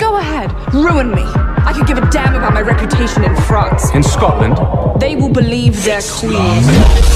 Go ahead, ruin me. I could give a damn about my reputation in France. In Scotland? They will believe their queen.